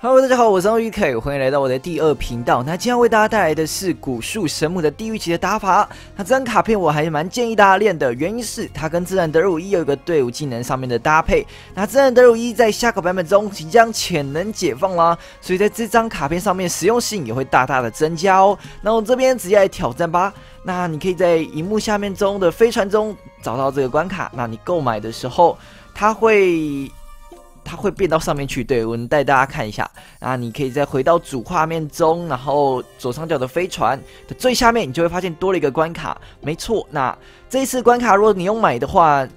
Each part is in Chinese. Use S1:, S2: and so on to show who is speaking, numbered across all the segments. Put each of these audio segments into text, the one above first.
S1: Hello，大家好，我是 U K，欢迎来到我的第二频道。那今天为大家带来的是古树神木的地狱级的打法。那这张卡片我还是蛮建议大家练的，原因是它跟自然德鲁伊有一个队伍技能上面的搭配。那自然德鲁伊在下个版本中即将潜能解放啦，所以在这张卡片上面实用性也会大大的增加哦。那我这边直接来挑战吧。那你可以在荧幕下面中的飞船中找到这个关卡。那你购买的时候，它会。它会变到上面去，对我们带大家看一下啊！你可以再回到主画面中，然后左上角的飞船的最下面，你就会发现多了一个关卡。没错，那这一次关卡，如果你用买的话，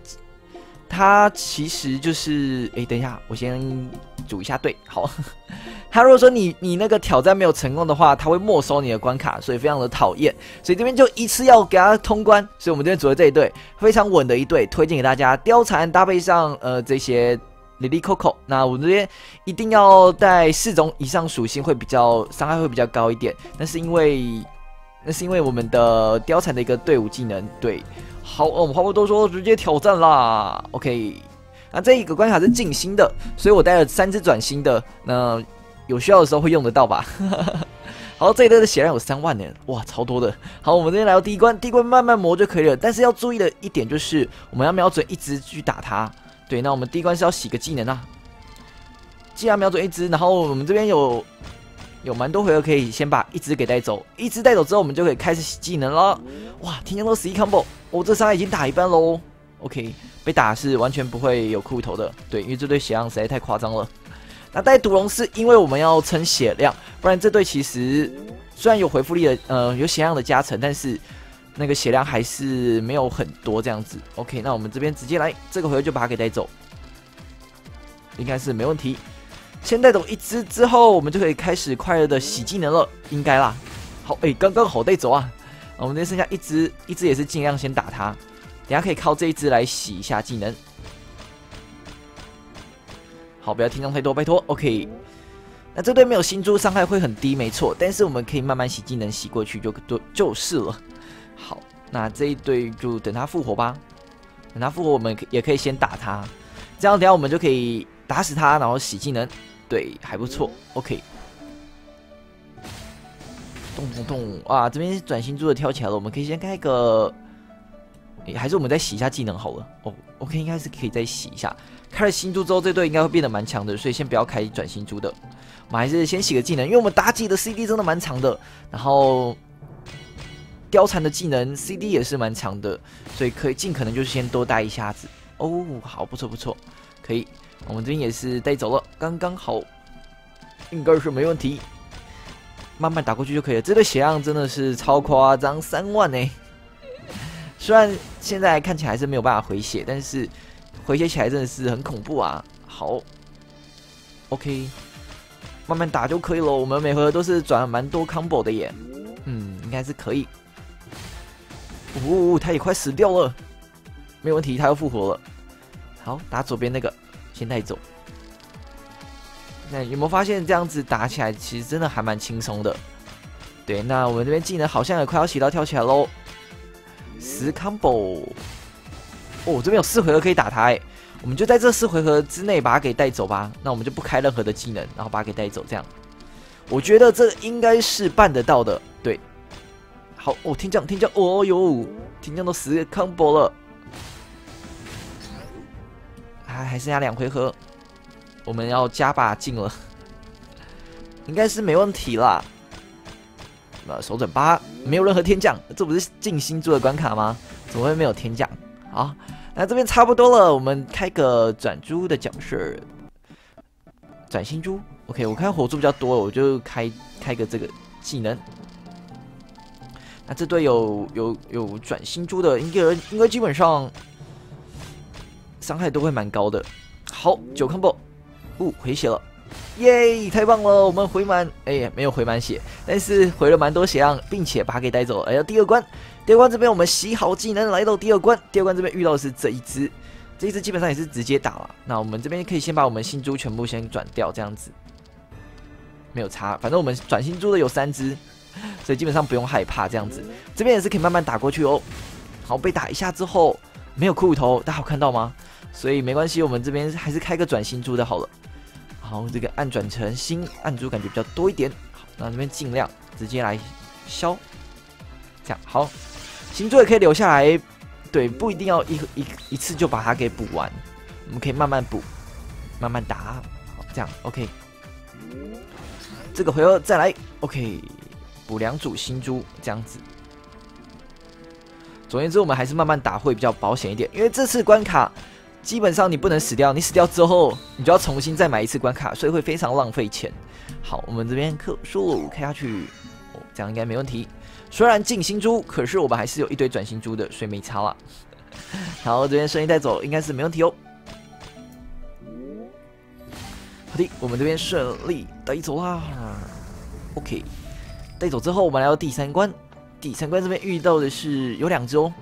S1: 它其实就是……哎，等一下，我先组一下队。好，他如果说你你那个挑战没有成功的话，他会没收你的关卡，所以非常的讨厌。所以这边就一次要给他通关，所以我们这边组的这一队非常稳的一队，推荐给大家。貂蝉搭配上呃这些。莉莉 Coco，那我们这边一定要带四种以上属性，会比较伤害会比较高一点。那是因为那是因为我们的貂蝉的一个队伍技能。对，好，我们话不多说，直接挑战啦。OK，那这一个关卡是静心的，所以我带了三只转心的，那有需要的时候会用得到吧。好，这一队的血量有三万呢，哇，超多的。好，我们这边来到第一关，第一关慢慢磨就可以了。但是要注意的一点就是，我们要瞄准一只去打它。对，那我们第一关是要洗个技能啊。既然瞄准一只，然后我们这边有有蛮多回合可以先把一只给带走，一只带走之后，我们就可以开始洗技能了。哇，天降都十一 combo，我这伤害已经打一半喽。OK，被打是完全不会有裤头的。对，因为这对血量实在太夸张了。那带毒龙是因为我们要撑血量，不然这对其实虽然有回复力的，呃，有血量的加成，但是。那个血量还是没有很多这样子，OK，那我们这边直接来，这个回合就把它给带走，应该是没问题。先带走一只之后，我们就可以开始快乐的洗技能了，应该啦。好，哎，刚刚好带走啊。我们这边剩下一只，一只也是尽量先打它，等下可以靠这一只来洗一下技能。好，不要听障太多，拜托，OK。那这队没有新珠，伤害会很低，没错，但是我们可以慢慢洗技能，洗过去就就就是了。好，那这一队就等他复活吧。等他复活，我们也可以先打他，这样等下我们就可以打死他，然后洗技能。对，还不错。OK。咚咚咚！啊，这边转型珠的跳起来了，我们可以先开一个，还是我们再洗一下技能好了。哦，OK，应该是可以再洗一下。开了新珠之后，这队应该会变得蛮强的，所以先不要开转型珠的。我们还是先洗个技能，因为我们妲己的 CD 真的蛮长的。然后。貂蝉的技能 CD 也是蛮强的，所以可以尽可能就是先多带一下子哦。好，不错不错，可以。我们这边也是带走了，刚刚好，应该是没问题。慢慢打过去就可以了。这个血量真的是超夸张，三万呢。虽然现在看起来是没有办法回血，但是回血起来真的是很恐怖啊。好，OK，慢慢打就可以了。我们每回合都是转蛮多 combo 的耶，嗯，应该是可以。呜，他也快死掉了，没有问题，他又复活了。好，打左边那个，先带走。那有没有发现这样子打起来，其实真的还蛮轻松的？对，那我们这边技能好像也快要洗到跳起来喽。十 combo，哦，这边有四回合可以打他，哎，我们就在这四回合之内把他给带走吧。那我们就不开任何的技能，然后把他给带走，这样，我觉得这应该是办得到的。对。好哦，天降天降，哦哟，天降都十 combo 了，还还剩下两回合，我们要加把劲了，应该是没问题啦。那手准八，没有任何天降，这不是进新珠的关卡吗？怎么会没有天降？好，那这边差不多了，我们开个转珠的角色，转新珠。OK，我看火珠比较多，我就开开个这个技能。这队有有有转新珠的，应该应该基本上伤害都会蛮高的。好，九 combo，哦，回血了，耶，太棒了！我们回满，哎，没有回满血，但是回了蛮多血量，并且把它给带走。哎呀，第二关，第二关这边我们洗好技能，来到第二关，第二关这边遇到的是这一只，这一只基本上也是直接打了。那我们这边可以先把我们新珠全部先转掉，这样子没有差，反正我们转新珠的有三只。所以基本上不用害怕这样子，这边也是可以慢慢打过去哦。好，被打一下之后没有骷髅头，大家有看到吗？所以没关系，我们这边还是开个转型珠的好了。好，这个暗转成星暗珠感觉比较多一点。好，那这边尽量直接来消，这样好。星珠也可以留下来，对，不一定要一一一次就把它给补完，我们可以慢慢补，慢慢打。好，这样 OK。这个回合再来，OK，补两组新珠，这样子。总而言之，我们还是慢慢打会比较保险一点，因为这次关卡。基本上你不能死掉，你死掉之后，你就要重新再买一次关卡，所以会非常浪费钱。好，我们这边克数开下去，哦，这样应该没问题。虽然进新珠，可是我们还是有一堆转新珠的，所以没差了。好，这边顺利带走应该是没问题哦。好的，我们这边顺利带走啦。OK，带走之后，我们来到第三关。第三关这边遇到的是有两只哦，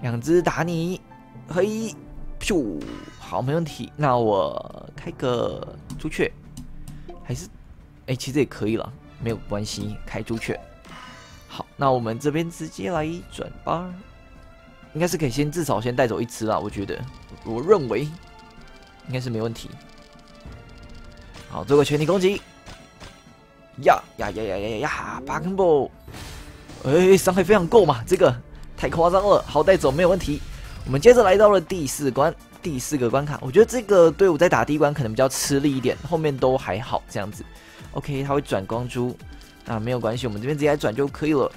S1: 两只打你，嘿。咻好，没问题。那我开个朱雀，还是哎，其实也可以了，没有关系，开朱雀。好，那我们这边直接来转吧，应该是可以先至少先带走一只啦，我觉得，我认为应该是没问题。好，做个全体攻击，呀呀呀呀呀呀呀，八根波，哎，伤害非常够嘛，这个太夸张了，好带走没有问题。我们接着来到了第四关，第四个关卡。我觉得这个队伍在打第一关可能比较吃力一点，后面都还好这样子。OK，他会转光珠，那没有关系，我们这边直接来转就可以了。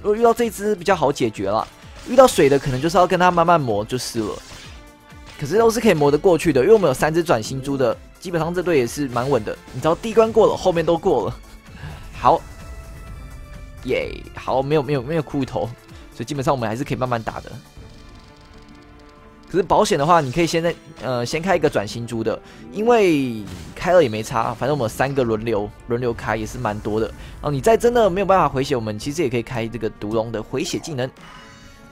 S1: 如果遇到这只比较好解决了，遇到水的可能就是要跟他慢慢磨就是了。可是都是可以磨得过去的，因为我们有三只转星珠的，基本上这队也是蛮稳的。你知道第一关过了，后面都过了。好，耶，好，没有没有没有骷头，所以基本上我们还是可以慢慢打的。可是保险的话，你可以先在呃先开一个转型珠的，因为开了也没差，反正我们三个轮流轮流开也是蛮多的。然后你再真的没有办法回血，我们其实也可以开这个毒龙的回血技能。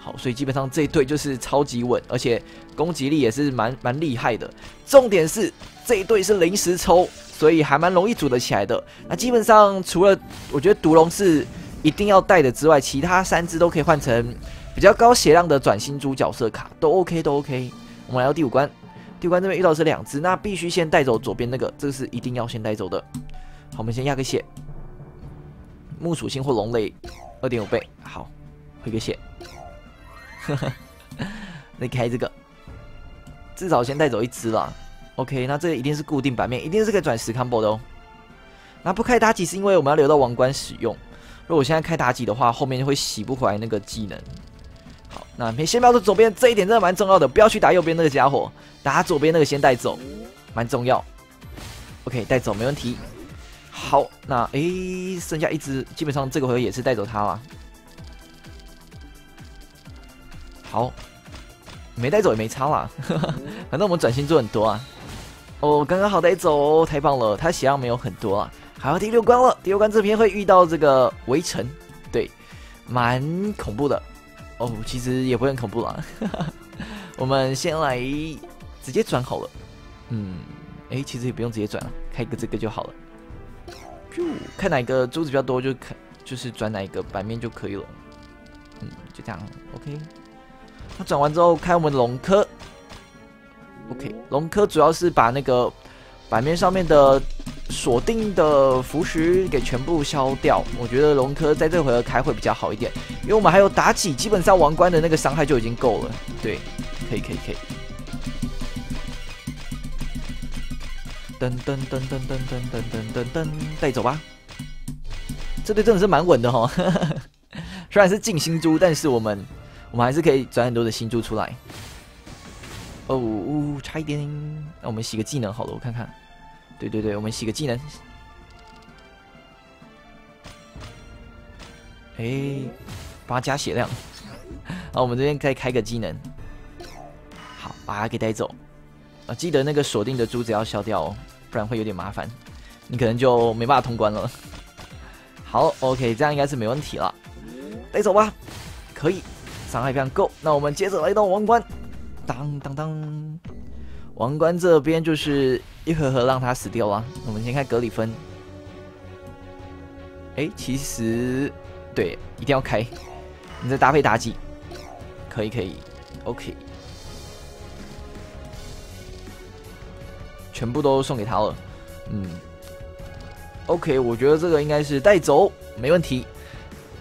S1: 好，所以基本上这一队就是超级稳，而且攻击力也是蛮蛮厉害的。重点是这一队是临时抽，所以还蛮容易组得起来的。那基本上除了我觉得毒龙是一定要带的之外，其他三只都可以换成。比较高血量的转星珠角色卡都 OK 都 OK，我们来到第五关，第五关这边遇到是两只，那必须先带走左边那个，这个是一定要先带走的。好，我们先压个血，木属性或龙类二点五倍，好，回个血，那开这个，至少先带走一只啦。OK，那这个一定是固定版面，一定是可以转十 combo 的哦。那不开妲己是因为我们要留到王冠使用，如果现在开妲己的话，后面就会洗不回来那个技能。好那先瞄准左边，这一点真的蛮重要的，不要去打右边那个家伙，打左边那个先带走，蛮重要。OK，带走没问题。好，那诶，剩下一只，基本上这个回合也是带走它了。好，没带走也没差啦，反正我们转星座很多啊。哦，刚刚好带走，太棒了，他血量没有很多啊。好，第六关了，第六关这边会遇到这个围城，对，蛮恐怖的。哦，其实也不会很恐怖啦。我们先来直接转好了。嗯，哎，其实也不用直接转了，开个这个就好了。就看哪个珠子比较多，就看就是转哪一个版面就可以了。嗯，就这样，OK。那转完之后开我们龙科。OK，龙科主要是把那个版面上面的。锁定的符石给全部消掉，我觉得龙科在这回合开会比较好一点，因为我们还有妲己，基本上王冠的那个伤害就已经够了。对，可以可以可以。噔噔噔噔噔噔噔噔噔，带走吧。这队真的是蛮稳的哈，虽然是进新珠，但是我们我们还是可以转很多的新珠出来。哦，呜差一点，那我们洗个技能好了，我看看。对对对，我们洗个技能，哎，帮他加血量。好，我们这边再开个技能，好，把它给带走。啊，记得那个锁定的珠子要消掉哦，不然会有点麻烦，你可能就没办法通关了。好，OK，这样应该是没问题了，带走吧，可以，伤害非常够。那我们接着来到王冠，当当当。王冠这边就是一盒盒让他死掉啊！我们先看格里芬。哎，其实对，一定要开。你再搭配妲己，可以可以，OK。全部都送给他了。嗯，OK，我觉得这个应该是带走，没问题。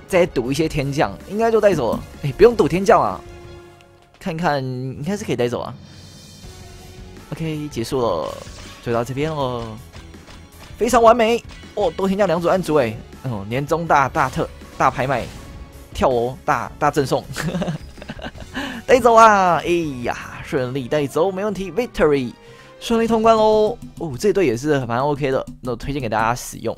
S1: 再赌一些天降，应该就带走了。哎，不用赌天降啊，看看应该是可以带走啊。OK，结束了，就到这边了，非常完美哦！多天降两组按组哎，哦，年终大大特大拍卖，跳哦，大大赠送，带走啊！哎呀，顺利带走，没问题，Victory，顺利通关喽！哦，这队也是蛮 OK 的，那推荐给大家使用。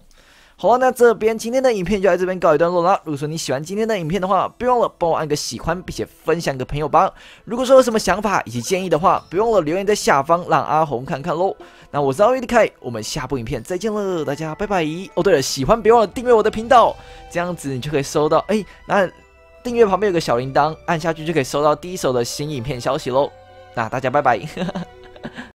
S1: 好那这边今天的影片就在这边告一段落了。如果说你喜欢今天的影片的话，别忘了帮我按个喜欢，并且分享给朋友吧。如果说有什么想法以及建议的话，别忘了留言在下方，让阿红看看喽。那我是奥利凯，我们下部影片再见了，大家拜拜。哦，对了，喜欢别忘了订阅我的频道，这样子你就可以收到。哎，那订阅旁边有个小铃铛，按下去就可以收到第一手的新影片消息喽。那大家拜拜。